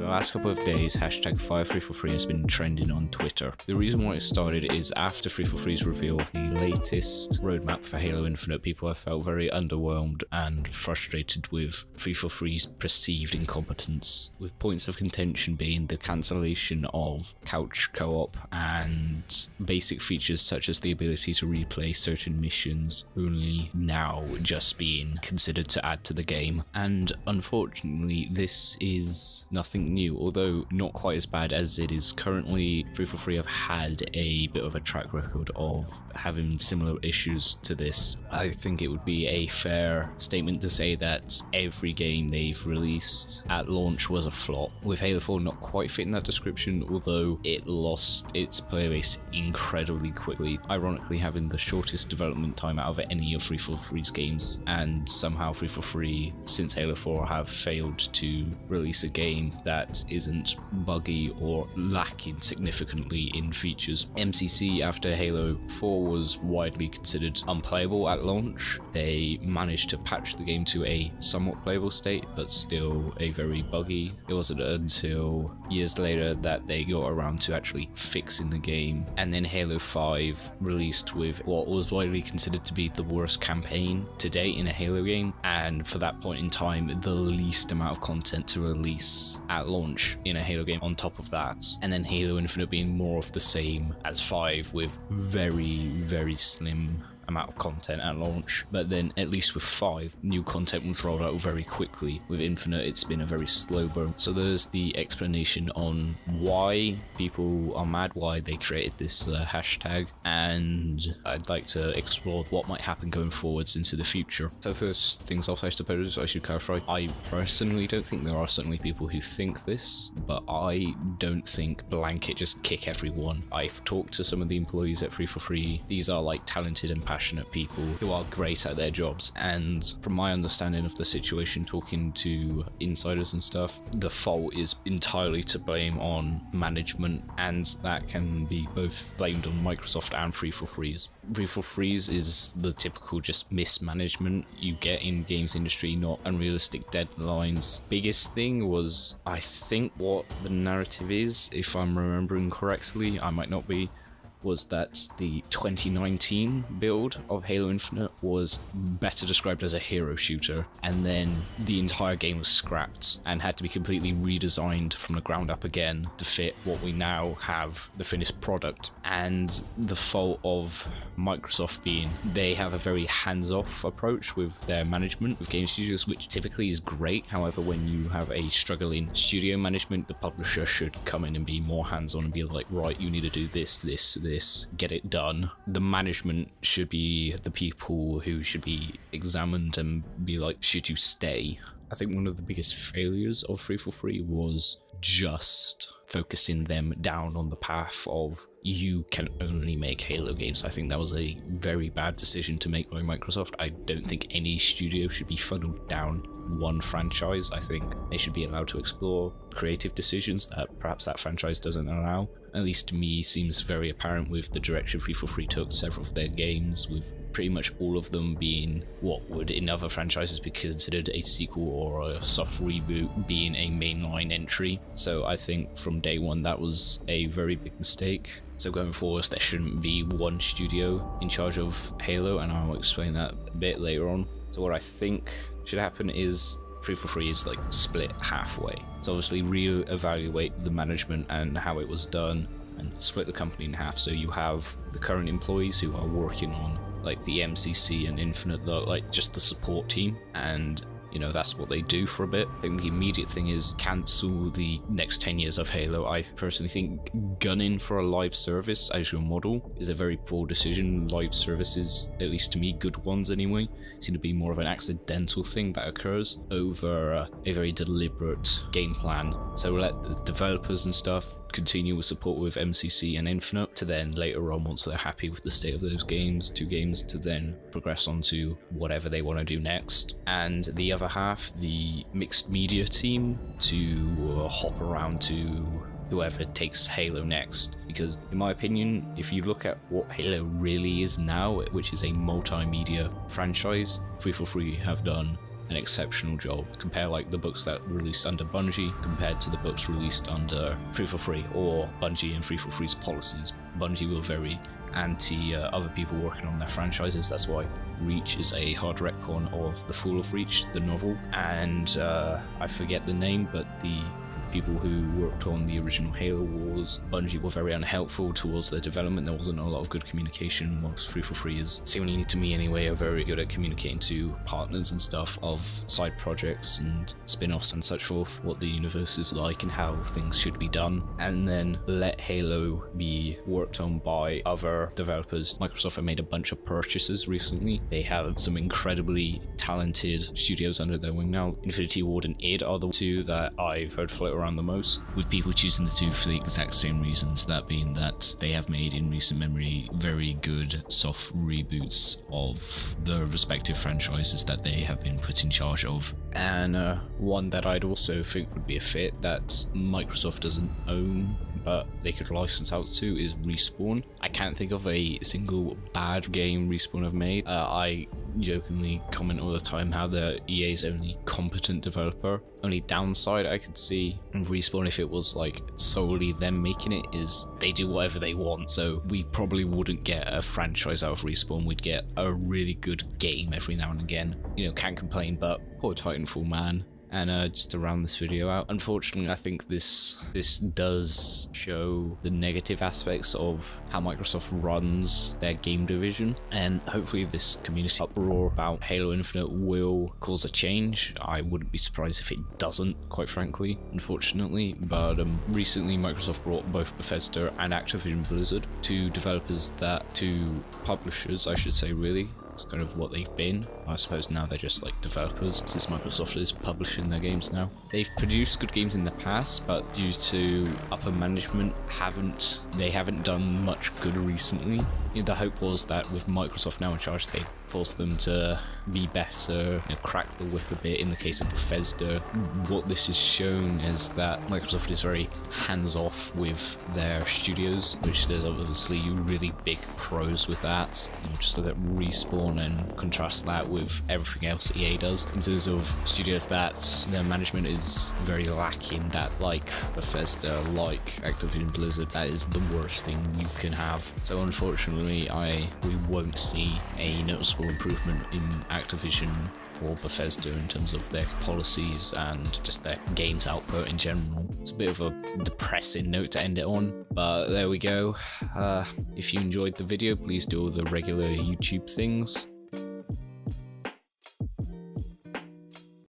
For the last couple of days, hashtag Fire343 has been trending on Twitter. The reason why it started is after 343's reveal of the latest roadmap for Halo Infinite, people have felt very underwhelmed and frustrated with 343's perceived incompetence, with points of contention being the cancellation of couch co-op and basic features such as the ability to replay certain missions only now just being considered to add to the game. And unfortunately, this is nothing new, although not quite as bad as it is currently. 343 have had a bit of a track record of having similar issues to this. I think it would be a fair statement to say that every game they've released at launch was a flop, with Halo 4 not quite fitting that description, although it lost its player base incredibly quickly, ironically having the shortest development time out of any of 343's games, and somehow 343 since Halo 4 have failed to release a game that isn't buggy or lacking significantly in features. MCC after Halo 4 was widely considered unplayable at launch. They managed to patch the game to a somewhat playable state, but still a very buggy. It wasn't until years later that they got around to actually fixing the game. And then Halo 5 released with what was widely considered to be the worst campaign to date in a Halo game, and for that point in time, the least amount of content to release at launch in a Halo game on top of that. And then Halo Infinite being more of the same as 5 with very, very slim amount of content at launch, but then at least with 5, new content was rolled out very quickly. With Infinite, it's been a very slow burn. So there's the explanation on why people are mad, why they created this uh, hashtag, and I'd like to explore what might happen going forwards into the future. So first things off, I suppose I should clarify. I personally don't think there are certainly people who think this, but I don't think blanket just kick everyone. I've talked to some of the employees at 343. These are like talented and passionate passionate people who are great at their jobs. And from my understanding of the situation, talking to insiders and stuff, the fault is entirely to blame on management, and that can be both blamed on Microsoft and 343's. 343's is the typical just mismanagement you get in games industry, not unrealistic deadlines. Biggest thing was, I think, what the narrative is, if I'm remembering correctly, I might not be was that the 2019 build of Halo Infinite was better described as a hero shooter, and then the entire game was scrapped and had to be completely redesigned from the ground up again to fit what we now have the finished product. And the fault of Microsoft being they have a very hands off approach with their management of game studios, which typically is great. However, when you have a struggling studio management, the publisher should come in and be more hands on and be like, right, you need to do this, this, this this, get it done. The management should be the people who should be examined and be like, should you stay? I think one of the biggest failures of 343 was just focusing them down on the path of you can only make Halo games. I think that was a very bad decision to make by Microsoft. I don't think any studio should be funneled down one franchise. I think they should be allowed to explore creative decisions that perhaps that franchise doesn't allow. At least to me, seems very apparent with the direction 343 took several of their games, with pretty much all of them being what would in other franchises be considered a sequel or a soft reboot being a mainline entry. So I think from day one that was a very big mistake. So going forward, there shouldn't be one studio in charge of Halo, and I'll explain that a bit later on. So what I think should happen is 343 is like split halfway. So obviously re-evaluate the management and how it was done and split the company in half. So you have the current employees who are working on like the MCC and Infinite, the, like just the support team, and you know that's what they do for a bit. I think the immediate thing is cancel the next 10 years of Halo. I personally think gunning for a live service as your model is a very poor decision. Live services, at least to me, good ones anyway, seem to be more of an accidental thing that occurs over a very deliberate game plan. So let the developers and stuff continue with support with MCC and Infinite to then later on, once they're happy with the state of those games, two games to then progress on to whatever they want to do next. And the other half, the mixed media team, to uh, hop around to whoever takes Halo next. Because, in my opinion, if you look at what Halo really is now, which is a multimedia franchise, 343 have done an exceptional job. Compare like the books that released under Bungie compared to the books released under 343 or Bungie and 343's policies. Bungie were very anti uh, other people working on their franchises. That's why Reach is a hard retcon of The Fall of Reach, the novel, and uh, I forget the name, but the people who worked on the original Halo Wars. Bungie were very unhelpful towards their development. There wasn't a lot of good communication. Whilst 343 is seemingly to me anyway, are very good at communicating to partners and stuff of side projects and spin-offs and such forth, what the universe is like and how things should be done, and then let Halo be worked on by other developers. Microsoft have made a bunch of purchases recently. They have some incredibly talented studios under their wing now. Infinity Ward and id are the two that I've heard float around the most, with people choosing the two for the exact same reasons, that being that they have made in recent memory very good soft reboots of the respective franchises that they have been put in charge of. And uh, one that I'd also think would be a fit that Microsoft doesn't own but they could license out to is Respawn. I can't think of a single bad game Respawn have made. Uh, I jokingly comment all the time how the EA's only competent developer. Only downside I could see in Respawn if it was like solely them making it is they do whatever they want. So we probably wouldn't get a franchise out of Respawn. We'd get a really good game every now and again. You know, can't complain, but poor Titanfall man and uh, just to round this video out. Unfortunately i think this this does show the negative aspects of how microsoft runs their game division and hopefully this community uproar about halo infinite will cause a change. I wouldn't be surprised if it doesn't quite frankly unfortunately but um, recently microsoft brought both bethesda and activision blizzard to developers that to publishers i should say really. It's kind of what they've been. I suppose now they're just like developers since Microsoft is publishing their games now. They've produced good games in the past, but due to upper management, haven't they haven't done much good recently. You know, the hope was that with Microsoft now in charge, they'd force them to be better, you know, crack the whip a bit. In the case of Bethesda, what this has shown is that Microsoft is very hands-off with their studios, which there's obviously really big pros with that. You know, just look at Respawn and contrast that with everything else EA does in terms of studios that their management is very lacking. That like Bethesda, like Activision Blizzard, that is the worst thing you can have. So unfortunately, I we won't see a noticeable improvement in Activision or Bethesda in terms of their policies and just their games output in general. It's a bit of a depressing note to end it on, but there we go. Uh, if you enjoyed the video, please do all the regular YouTube things